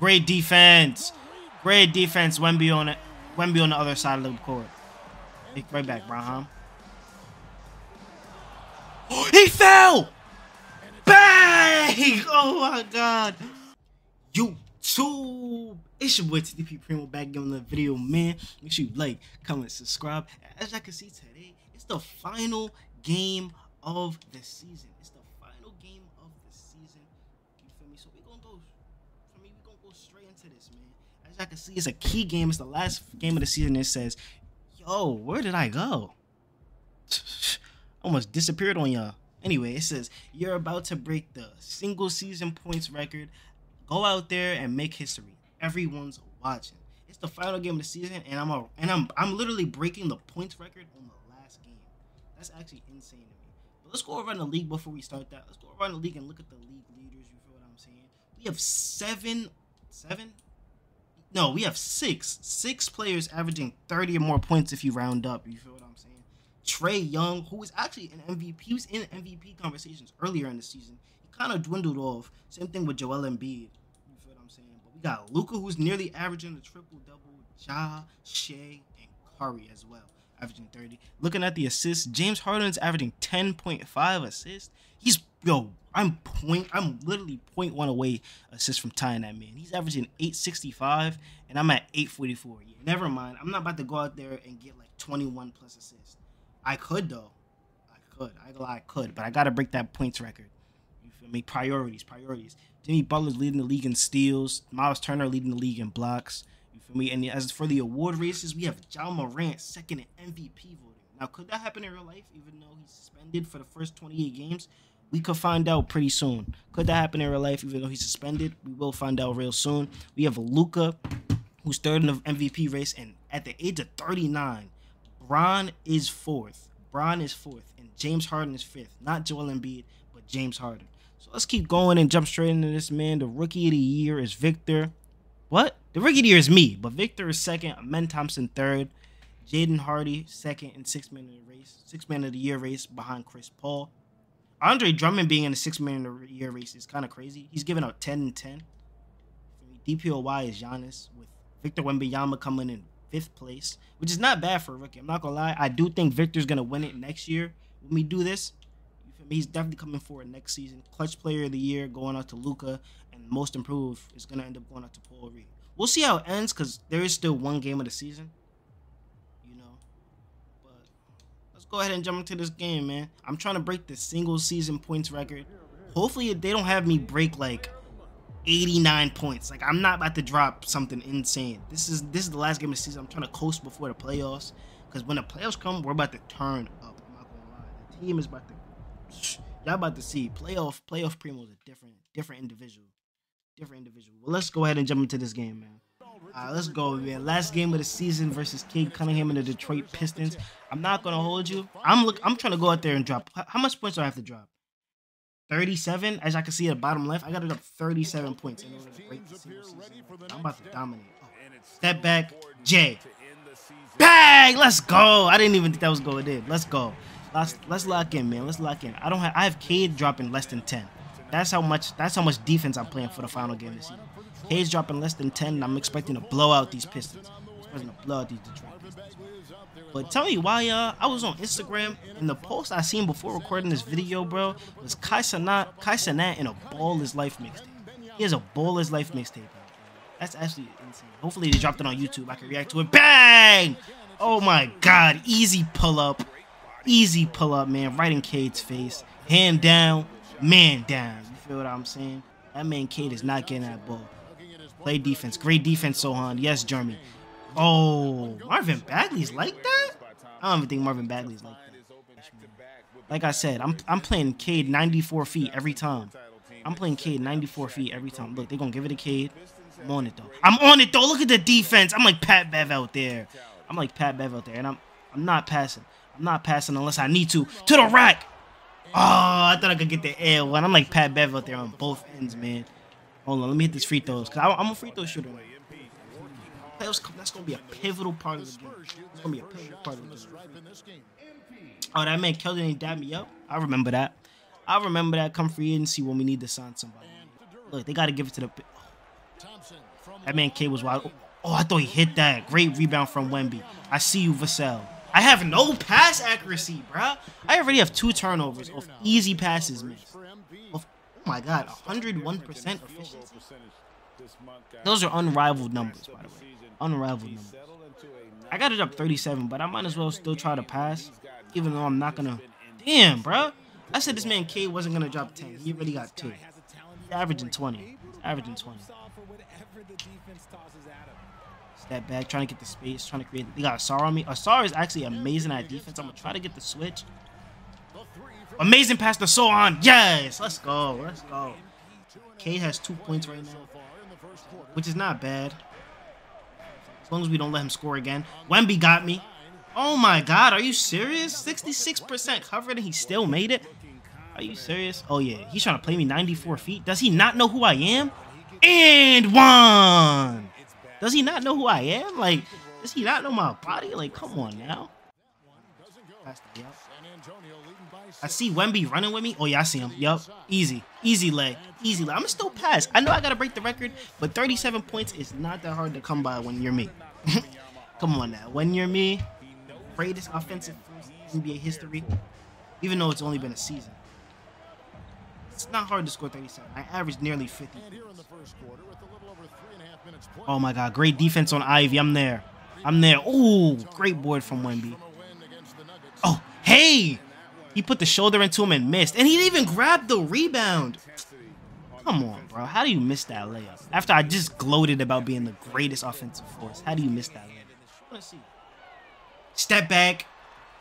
Great defense. Great defense. Wemby on it. Wemby on the other side of the court. Right back, Branham. he fell! Bang! Oh my god. YouTube. It's your boy TTP Primo back on the video, man. Make sure you like, comment, subscribe. As I can see today, it's the final game of the season. It's the final game of the season. You feel me? So we gonna go. For me, we gonna go straight into this, man. As I can see, it's a key game. It's the last game of the season. It says, "Yo, where did I go?" Almost disappeared on y'all. Anyway, it says you're about to break the single season points record. Go out there and make history. Everyone's watching. It's the final game of the season, and I'm a, and I'm I'm literally breaking the points record on the last game. That's actually insane to me. But let's go around the league before we start that. Let's go around the league and look at the league leaders. You feel what I'm saying? We have seven, seven. No, we have six, six players averaging 30 or more points if you round up. You feel what I'm saying? Trae Young, who was actually an MVP, he was in MVP conversations earlier in the season. He kind of dwindled off. Same thing with Joel Embiid. You feel what I'm saying? But we got Luka, who's nearly averaging the triple double. Ja, Shai, and Curry as well, averaging 30. Looking at the assists, James Harden's averaging 10.5 assists. He's yo, I'm point, I'm literally point one away assist from tying that man. He's averaging 865, and I'm at 844. Yeah, never mind. I'm not about to go out there and get like 21 plus assists. I could though. I could. I lie, I could, but I gotta break that points record. You feel me? Priorities, priorities. Jimmy Butler's leading the league in steals. Myles Turner leading the league in blocks. You feel me? And as for the award races, we have Ja Morant second in MVP. Now, could that happen in real life? Even though he's suspended for the first 28 games, we could find out pretty soon. Could that happen in real life? Even though he's suspended, we will find out real soon. We have Luka, who's third in the MVP race, and at the age of 39, Bron is fourth. Bron is fourth, and James Harden is fifth. Not Joel Embiid, but James Harden. So let's keep going and jump straight into this, man. The rookie of the year is Victor. What? The rookie of the year is me, but Victor is second. Amen Thompson third. Jaden Hardy second in six man of the race, six man of the year race behind Chris Paul. Andre Drummond being in the six man of the year race is kind of crazy. He's giving out 10 and 10. DPOY is Giannis with Victor Wembanyama coming in fifth place, which is not bad for a rookie. I'm not gonna lie. I do think Victor's gonna win it next year when we do this. He's definitely coming forward next season. Clutch player of the year going out to Luka, and most improved is gonna end up going out to Paul Reed. We'll see how it ends because there is still one game of the season. You know, but let's go ahead and jump into this game, man. I'm trying to break the single season points record. Hopefully, they don't have me break like 89 points. Like I'm not about to drop something insane. This is this is the last game of the season. I'm trying to coast before the playoffs. Because when the playoffs come, we're about to turn up. I'm not gonna lie. The team is about to y'all about to see playoff playoff primo is a different different individual. Different individual. Well, let's go ahead and jump into this game, man. Alright, let's go, man. Last game of the season versus Cade Cunningham and the Detroit Pistons. I'm not gonna hold you. I'm look. I'm trying to go out there and drop. How much points do I have to drop? 37, as I can see at the bottom left, I got it up 37 points in order to break the season. I'm about to dominate. Oh. Step back, Jay. Bang! Let's go. I didn't even think that was going in. Let's go. Let's let's lock in, man. Let's lock in. I don't have I have Cade dropping less than 10. That's how much that's how much defense I'm playing for the final game this season. Cade's dropping less than 10, and I'm expecting to blow out these Pistons. I'm expecting to blow out these Detroit Pistons. But tell me why uh I was on Instagram and the post I seen before recording this video, bro, was Kai Cenat in a Ball is Life mixtape. He has a Ball is Life mixtape. That's actually insane. Hopefully they dropped it on YouTube. I can react to it. Bang! Oh my god, easy pull up. Easy pull up, man. Right in Cade's face. Hand down, man down. You feel what I'm saying? That man Cade is not getting that ball. Play defense. Great defense, Sochan. Yes, Jeremy. Oh, Marvin Bagley's like that? I don't even think Marvin Bagley's like that. Like I said, I'm I'm playing Cade 94 feet every time. I'm playing Cade 94 feet every time. Look, they're gonna give it to Cade. I'm on it though. I'm on it though. Look at the defense. I'm like Pat Bev out there. I'm like Pat Bev out there, and I'm I'm not passing. I'm not passing unless I need to. To the rack. Oh, I thought I could get the air one. I'm like Pat Bev out there on both ends, man. Hold on, let me hit this free throws. Cause I'm a free throw shooter. Playoffs, that's gonna be a pivotal part of the game. It's gonna be a pivotal part of the game. Oh, that man Keldon ain't dab me up. I remember that. I remember that. Come free agency when we need to sign somebody. Look, they gotta give it to the. That man K was wild. Oh, I thought he hit that. Great rebound from Wemby. I see you, Vassell. I have no pass accuracy, bro. I already have two turnovers of easy passes, man. Of, my god, 101% efficiency. Those are unrivaled numbers, by the way. Unrivaled numbers. I got it up 37, but I might as well still try to pass, even though I'm not gonna. Damn, bro. I said this man K wasn't gonna drop 10. He already got two. He's averaging 20. He's averaging 20. Step back, trying to get the space, trying to create. They got Ausar on me. Ausar is actually amazing at defense. I'm gonna try to get the switch. Amazing pass to Sochan. Yes, let's go. Let's go. K has two points right now, which is not bad. As long as we don't let him score again. Wemby got me. Oh my god, are you serious? 66% covered and he still made it? Are you serious? Oh yeah, he's trying to play me 94 feet. Does he not know who I am? And one! Does he not know who I am? Like, does he not know my body? Like, come on now. I see Wemby running with me. Oh, yeah, I see him. Yup. Easy. Easy leg. Easy leg. I'm going to still pass. I know I got to break the record, but 37 points is not that hard to come by when you're me. come on now. When you're me, greatest offensive in NBA history, even though it's only been a season. It's not hard to score 37. I averaged nearly 50. Oh my god, great defense on Ivey. I'm there. I'm there. Oh, great board from Wemby. Oh, hey! He put the shoulder into him and missed. And he didn't even grab the rebound. Come on, bro. How do you miss that layup? After I just gloated about being the greatest offensive force. How do you miss that layup? Step back.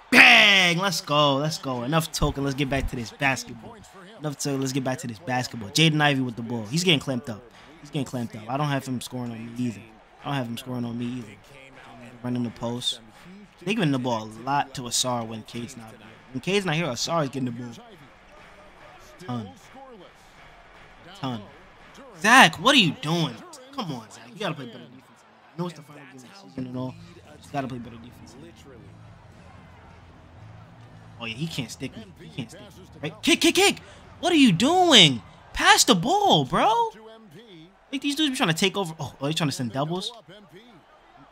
Bang! Let's go. Let's go. Enough talking. Let's get back to this basketball. Enough talking. Let's get back to this basketball. Jaden Ivey with the ball. He's getting clamped up. He's getting clamped up. I don't have him scoring on me either. I don't have him scoring on me either. Running the post. They're giving the ball a lot to Ausar when Cade's not there. When Cade's not here, Ausar is getting the ball. Ton. Ton. Zach, what are you doing? Come on, Zach. You gotta play better defense. I know it's the final game of the season and all. You gotta play better defense. Oh yeah, he can't stick me. He can't stick me. Right? Kick, kick, kick! What are you doing? Pass the ball, bro. Like these dudes be trying to take over. Oh, are they trying to send doubles?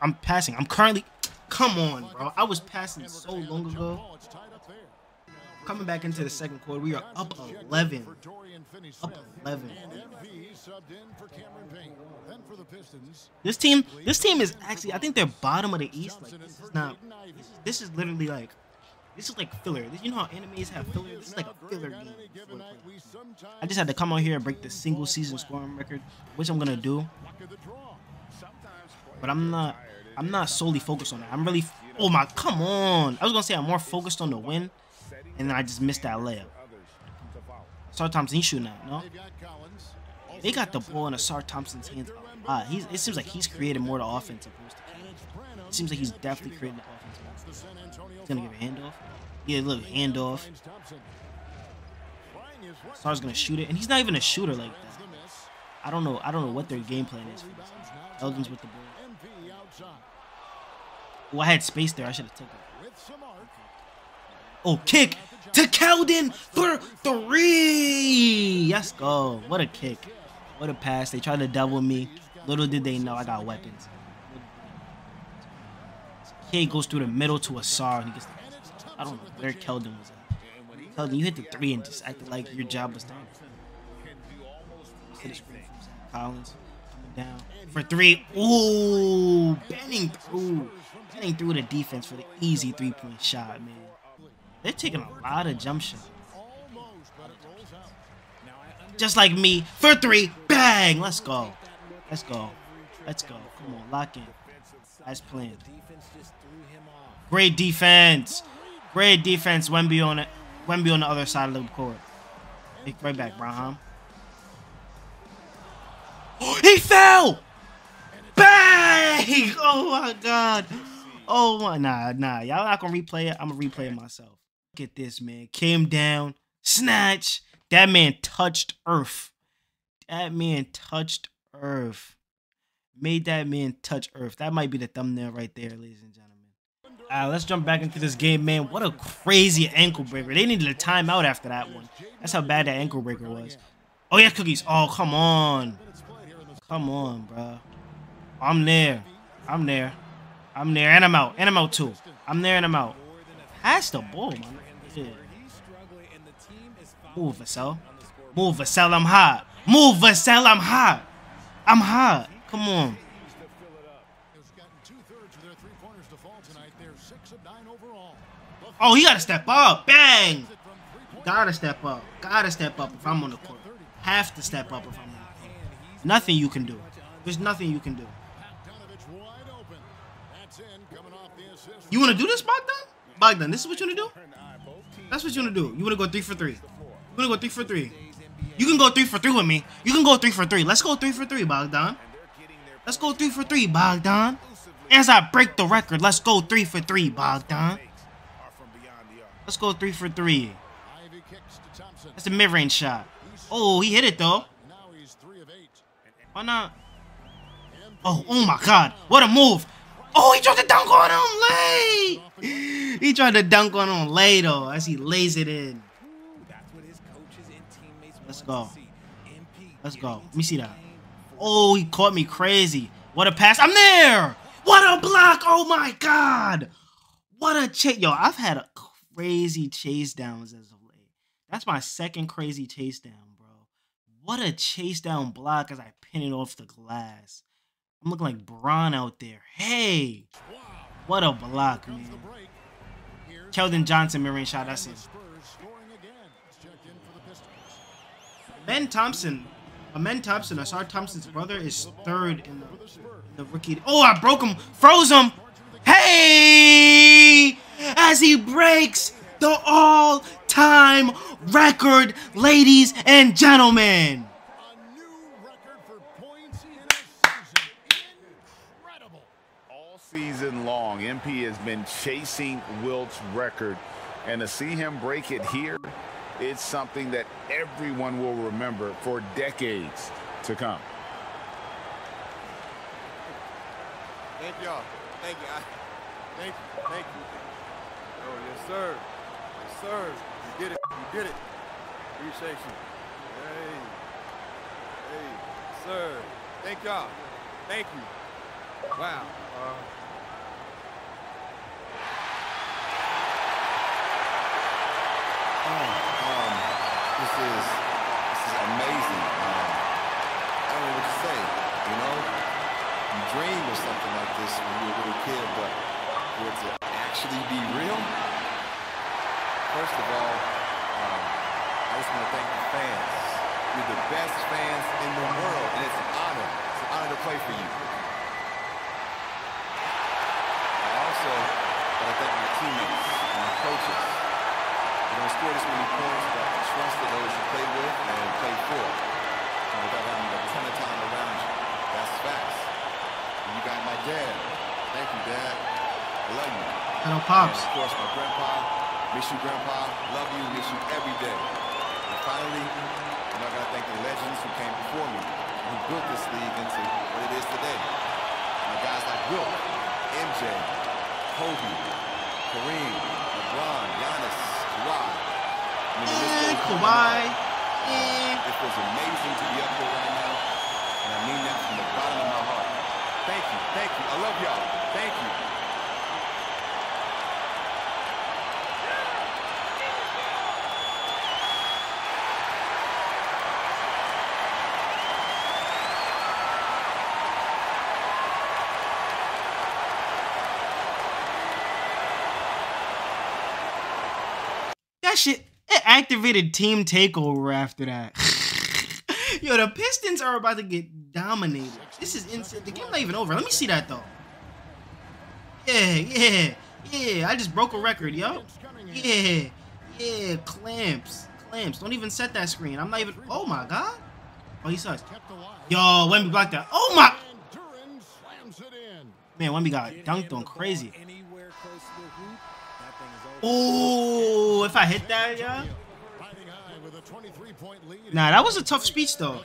I'm passing. I'm currently. Come on, bro. I was passing so long ago. Coming back into the second quarter, we are up 11. Up 11. This team, this team is actually, I think they're bottom of the East. Like this is not. This is literally like this is like filler. You know how animes have filler? This is like a filler game. I just had to come out here and break the single season scoring record, which I'm gonna do. But I'm not. I'm not solely focused on that. I'm really. Oh my! Come on! I was gonna say I'm more focused on the win, and then I just missed that layup. Ausar Thompson, he's shooting out. No. They got the ball in Ausar Thompson's hands a. He's, it seems like he's created more to offense opposed to It seems like he's definitely creating the offense. He's gonna give a handoff. Yeah, look, handoff. Star's gonna shoot it, and he's not even a shooter like that. I don't know. I don't know what their game plan is. Elgin's with the ball. Oh, I had space there. I should have took it. Oh, kick to Keldon for three. Let's go. What a kick. What a pass. They tried to double me. Little did they know I got weapons. Kid goes through the middle to Ausar, and he gets. I don't know where Keldon was at. Keldon, you hit the three and just acted like your job was done. Collins down for three. Ooh, bending through, bending through the defense for the easy three-point shot, man. They're taking a lot of jump shots. Just like me for three. Bang! Let's go. Let's go. Let's go. Come on, lock in. As planned. Great defense. Great defense. Wemby on it. Wemby on the other side of the court. Right back, Branham. he fell! Bang! Oh my god. Oh my nah, nah. Y'all not gonna replay it. I'm gonna replay it myself. Look at this, man. Came down, snatch. That man touched earth. That man touched earth. Made that man touch earth. That might be the thumbnail right there, ladies and gentlemen. All right, let's jump back into this game, man. What a crazy ankle breaker. They needed a timeout after that one. That's how bad that ankle breaker was. Oh, yeah, cookies. Oh, come on. Come on, bro. I'm there. I'm there. I'm there. And I'm out. And I'm out too. I'm there and I'm out. Pass the ball, man. Move, Vassell. Move, Vassell. I'm hot. Move, Vassell. I'm hot. I'm hot. Come on. Oh, he gotta step up. Bang. Gotta step up. Gotta step up if I'm on the court. Have to step up if I'm on the court. Nothing you can do. There's nothing you can do. You wanna do this, Bogdan? Bogdan, this is what you wanna do? That's what you wanna do. You wanna go three for three. You wanna go three for three. You can go three for three with me. You can go three for three. Let's go three for three, Bogdan. Let's go three for three, Bogdan. As I break the record, let's go three for three, Bogdan. Let's go three for three. That's a mid-range shot. Oh, he hit it though. Why not? Oh, oh my God! What a move! Oh, he tried to dunk on him late. He tried to dunk on him late though, as he lays it in. Let's go. Let's go. Let me see that. Oh, he caught me crazy. What a pass! I'm there. What a block! Oh my God! What a chase! Yo, I've had a crazy chase downs as of late. That's my second crazy chase down, bro. What a chase down block as I pin it off the glass. I'm looking like Bron out there. Hey, what a block, man. Keldon Johnson mid shot. That's it. Ben Thompson, Amen Thompson, Ausar Thompson's brother, is third in the, in the rookie. Oh, I broke him, froze him. Hey, as he breaks the all-time record, ladies and gentlemen. All season long, MP has been chasing Wilt's record, and to see him break it here, it's something that everyone will remember for decades to come. Thank y'all. Thank you. Thank you. Thank you. Oh, yes, sir. Yes, sir. You did it. You did it. Appreciate you. Hey. Hey. Sir. Thank y'all. Thank you. Wow. Uh, Oh, um, this is this is amazing. Um, I don't know what to say. You know, you dream of something like this when you're a little kid, but for it to actually be real. First of all, um, I just want to thank the fans. You're the best fans in the world, and it's an honor. It's an honor to play for you. I also to thank my teammates and my coaches. You don't score this many points, but the trust of those you play with and play for. And without having a ton of time around you. That's facts. And you got my dad. Thank you, Dad. I love you. Hello, Pops. And of course, my grandpa. Miss you, Grandpa. Love you. Miss you every day. And finally, you know, I gotta thank the legends who came before me, who built this league into what it is today. My guys like Wilt, MJ, Kobe, Kareem, LeBron, Giannis, Kawhi. I mean, Eh, Kawhi. Eh. It was amazing to be up here right now, and I mean that from the bottom of my heart. Thank you, thank you. I love y'all. Thank you. That shit, it activated Team Takeover after that. Yo, the Pistons are about to get dominated. This is insane. The game's not even over. Let me see that though. Yeah, yeah, yeah. I just broke a record, yo. Yeah, yeah. Clamps, clamps. Don't even set that screen. I'm not even. Oh my god. Oh, he sucks. Yo, Wemby blocked that. Oh my. Man, Wemby got dunked on crazy. Oh, if I hit that, yeah. Nah, that was a tough speech though.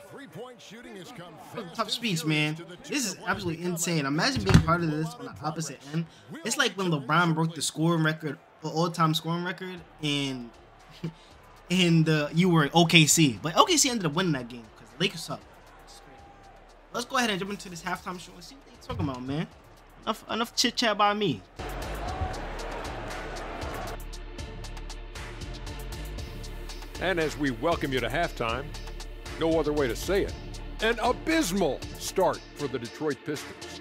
Tough speech, man. This is absolutely insane. Imagine being part of this on the opposite end. It's like when LeBron broke the scoring record, the all-time scoring record, and in the uh, you were OKC, but OKC ended up winning that game because the Lakers suck. let's go ahead and jump into this halftime show and see what they're talking about, man. Enough, enough chit chat by me. And as we welcome you to halftime, no other way to say it, an abysmal start for the Detroit Pistons.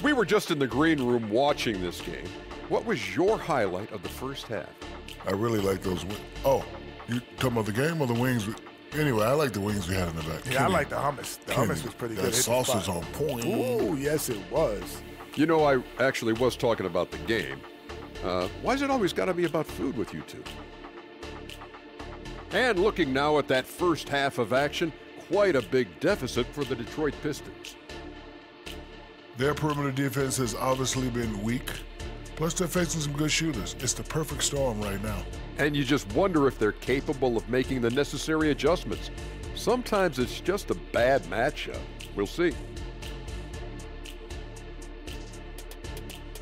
We were just in the green room watching this game. What was your highlight of the first half? I really like those. Wings. Oh, you talking about the game or the wings? Anyway, I like the wings we had in the back. Yeah, I like the hummus. The Kenny, hummus was pretty that good. Hit the sauce spot. is on point. Ooh, yes, it was. You know, I actually was talking about the game. Uh, is it always got to be about food with you two? And looking now at that first half of action, quite a big deficit for the Detroit Pistons. Their perimeter defense has obviously been weak. Plus, they're facing some good shooters. It's the perfect storm right now. And you just wonder if they're capable of making the necessary adjustments. Sometimes it's just a bad matchup. We'll see.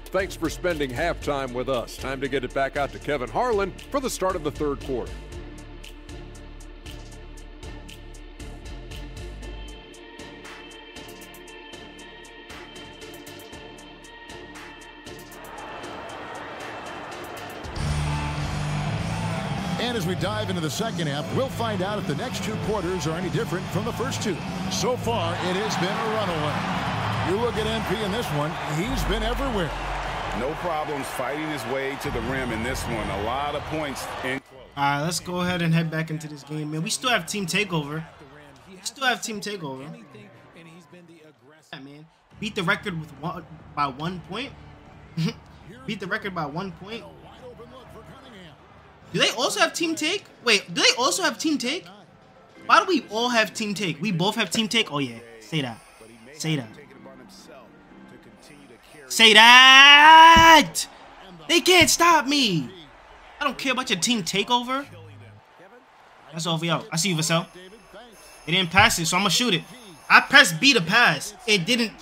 Thanks for spending halftime with us. Time to get it back out to Kevin Harlan for the start of the third quarter. Dive into the second half, we'll find out if the next two quarters are any different from the first two. So far, it has been a runaway. You look at MP in this one, he's been everywhere. No problems fighting his way to the rim in this one. A lot of points in All right, let's go ahead and head back into this game, man. We still have team takeover. We still have team takeover. Yeah, man. Beat the record with one by one point. Beat the record by one point. Do they also have team take? Wait, do they also have team take? Why do we all have team take? We both have team take. Oh yeah, say that. Say that. to to Say that. They can't stop me. I don't care about your team takeover. That's all for y'all. I see you, Vassell. It didn't pass it, so I'm gonna shoot it. I pressed B to pass. It didn't.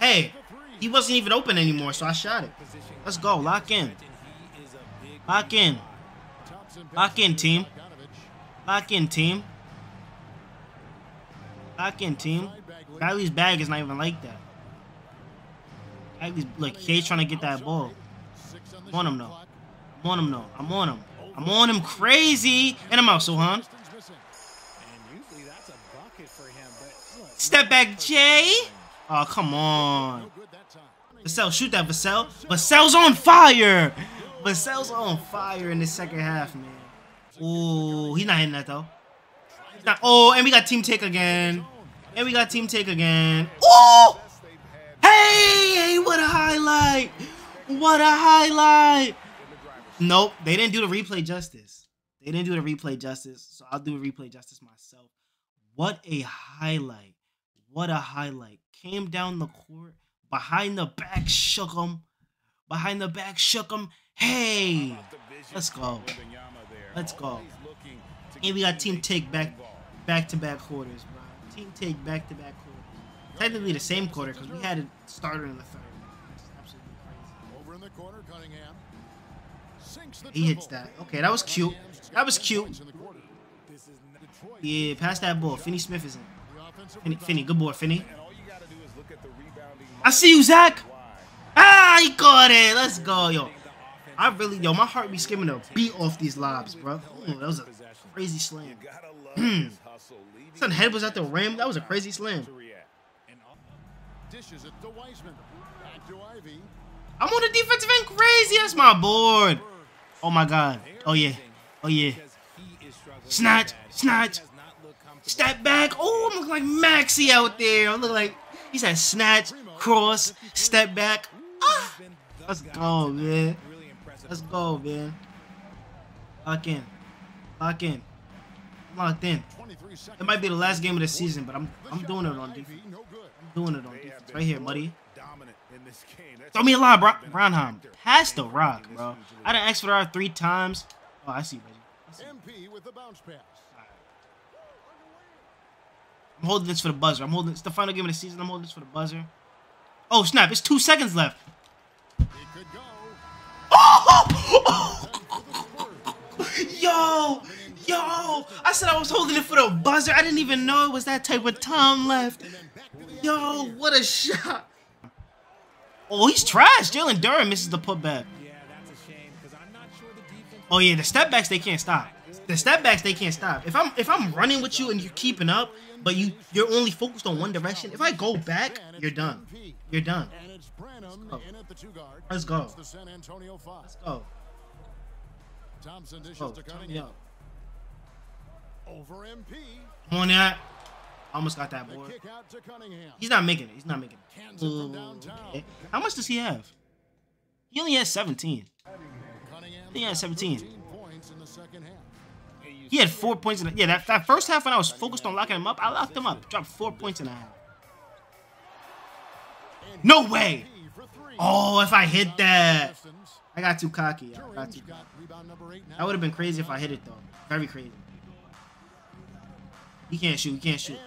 Hey, he wasn't even open anymore, so I shot it. Let's go. Lock in. Lock in. Lock in, team. Lock in, team. Lock in, team. Bagley's bag is not even like that. Bagley's look, he's trying to get that ball. I'm on him though. I'm on him though. I'm on him. I'm on him crazy. And I'm out, Sochan. Step back, Jay. Oh, come on. Vassell, shoot that, Vassell. Vassell's on fire. Vassell's on fire in the second half, man. Ooh, he's not hitting that, though. Not. Oh, and we got team take again. And we got team take again. Ooh! Hey, hey, what a highlight. What a highlight. Nope, they didn't do the replay justice. They didn't do the replay justice, so I'll do a replay justice myself. What a highlight. What a highlight. Came down the court, behind the back, shook him. Behind the back, shook him. Hey, let's go. Let's go. And we got team take back, back to back quarters, bro. Team take back to back quarters. Technically the same quarter because we had it started in the third. Absolutely crazy. Over in the corner, Cunningham. Sinks He hits that. Okay, that was cute. That was cute. Points in the quarter. Detroit, Yeah, pass that ball. Finney Smith is in. Finney. Finney good boy, Finney. All you got to do is look at the rebounding. I see you, Zach. Ah, he caught it. Let's go, yo. I really, yo, my heart be skimming a beat off these lobs, bro. Ooh, that was a crazy slam. Son head was at the rim. That was a crazy slam. I'm on the defensive end crazy. That's my board. Oh my god. Oh yeah. Oh yeah. Snatch, snatch. Step back. Oh, I'm looking like Maxey out there. I look like he said snatch, cross, step back. Ah, let's go, man. Let's go, man. Lock in. Lock in. I'm locked in. It might be the last game of the season, but I'm I'm doing it on defense. I'm doing it on defense. Right here, buddy. Dominant in this game. Throw me a lob, Bro- Branham. Pass the rock, bro. I done asked for rock three times. Oh, I see, buddy. MP with the bounce pass. I'm holding this for the buzzer. I'm holding. It's the final game of the season. I'm holding this for the buzzer. Oh snap! It's two seconds left. Yo, Yo, I said I was holding it for the buzzer. I didn't even know it was that type of time left. Yo, what a shot. Oh, he's trash. Jalen Duren misses the putback. Oh yeah, the step backs they can't stop. The step backs they can't stop. If I'm if I'm running with you and you're keeping up, but you you're only focused on one direction. If I go back, you're done. You're done. Branham in at the two guard. Let's go. The San Antonio five. Let's go. Thompson dishes Go. to Cunningham. Over MP. Come on that. Almost got that board. kick out to Cunningham. He's not making it. He's not making it. Cans it from Ooh, okay. How much does he have? He only has 17. Cunningham He had 17. points in the second half. He had four points in the, yeah, that, that first half when I was focused on locking him up, I locked him up. Dropped four points in a half. No way! P for three. Oh, if I hit that. I got too cocky. I got too got rebound number eight now. That would have been crazy if I hit it though. Very crazy. He can't shoot. He can't shoot.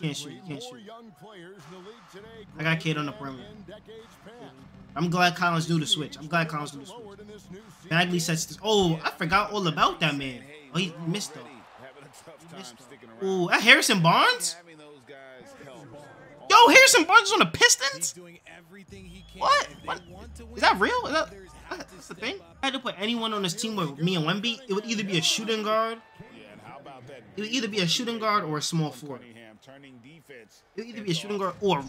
Can't shoot, can't shoot. young in the today I got Kid on the perimeter. in decades past. I'm glad Collins knew the switch. I'm glad Collins knew the switch. Forward in this new season. Bagley sets this. Oh, I forgot all about that man. Oh, he missed though. Having a tough time Missed sticking though. Ooh, that Harrison Barnes? Yo, Harrison Barnes on the Pistons? doing everything he can. What? What? Is that real? Is that, that's the thing? I had to put anyone on this team with me and Wemby. It would either be a shooting guard. Yeah, and how about that? It would either be a shooting guard or a small forward. Cunningham turning defense. It would either be a shooting guard or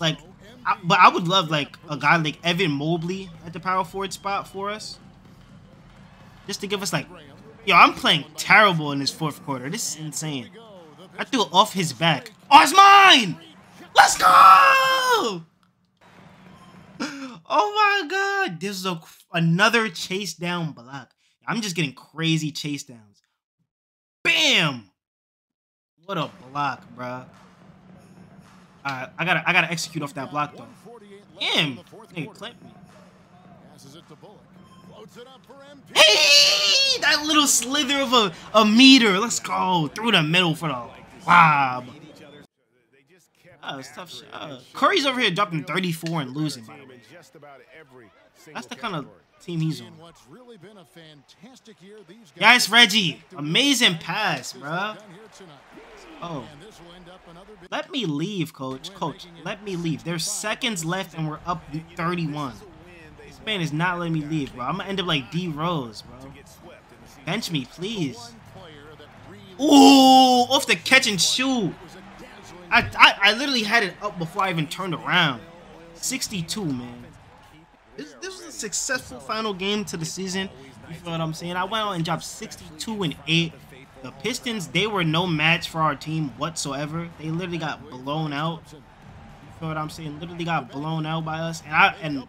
like. I, but I would love like a guy like Evan Mobley at the power forward spot for us, just to give us like, yo, I'm playing terrible in this fourth quarter. This is insane. I threw it off his back. Oh, it's mine! Let's go! Oh my god, this is a another chase down block. I'm just getting crazy chase downs. Bam! What a block, bruh. Alright, I gotta I gotta execute off that block though. 148 left in Damn! Nigga clipped me. Hey! That little slither of a, a meter. Let's go. Through the middle for the lob. It's tough shot. Uh, Curry's over here dropping 34 and losing, by the way. Just about every That's the kind of team he's on. In what's really been a fantastic year, these guys Yes, Reggie. Amazing pass, bruh. done here tonight. Oh. And this will end up another big Let me leave, coach. Coach, let me leave. There's seconds left and we're up 31. This man is not letting me leave, bro. I'm gonna end up like D Rose, bro. Bench me, please. Ooh, off the catch and shoot. I, I, I literally had it up before I even turned around. 62, man. This, this was a successful final game to the season. You feel what I'm saying? I went out and dropped 62 and 8. The Pistons, they were no match for our team whatsoever. They literally got blown out. You feel what I'm saying? Literally got blown out by us. And I and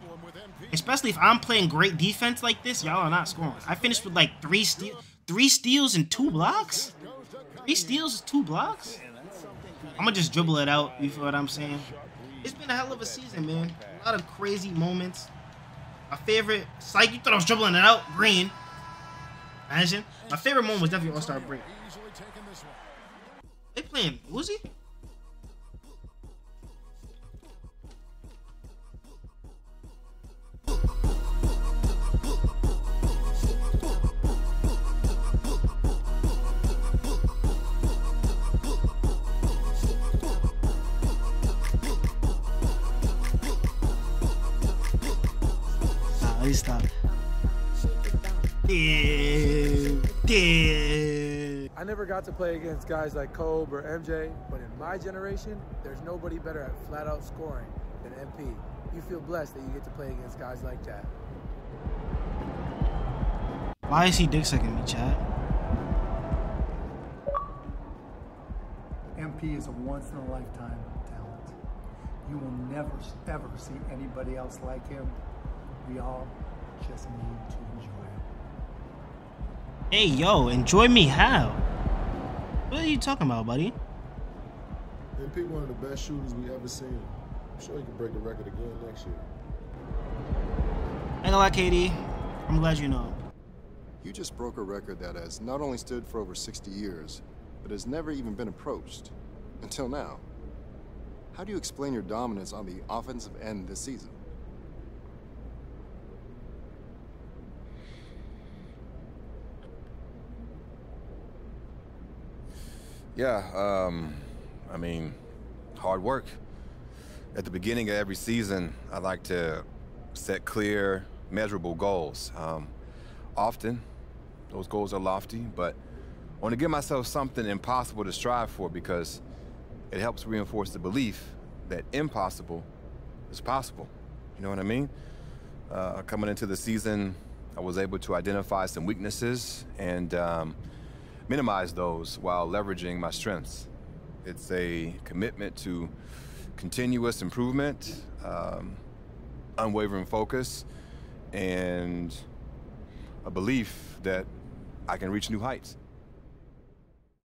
especially if I'm playing great defense like this, y'all are not scoring. I finished with like three steal, three steals and two blocks. Three steals, two blocks. I'm gonna just dribble it out. You feel what I'm saying? It's been a hell of a season, man. A lot of crazy moments. My favorite, psych, you thought I was dribbling it out. Green. Imagine. My favorite moment was definitely All Star break. They playing Uzi? I never got to play against guys like Kobe or MJ, but in my generation, there's nobody better at flat out scoring than MP. You feel blessed that you get to play against guys like that. Why is he dick sucking me, Chad? MP is a once in a lifetime talent. You will never, ever see anybody else like him. We all just need to. Hey, yo, enjoy me how? What are you talking about, buddy? MP one of the best shooters we ever seen. I'm sure he can break the record again next year. Ain't gonna lie, Katie. I'm glad you know. You just broke a record that has not only stood for over 60 years, but has never even been approached. Until now. How do you explain your dominance on the offensive end this season? Yeah, um, I mean, hard work. At the beginning of every season, I like to set clear, measurable goals. Um, often, those goals are lofty, but I want to give myself something impossible to strive for because it helps reinforce the belief that impossible is possible. You know what I mean? Uh, coming into the season, I was able to identify some weaknesses and um, minimize those while leveraging my strengths. It's a commitment to continuous improvement, um, unwavering focus, and a belief that I can reach new heights.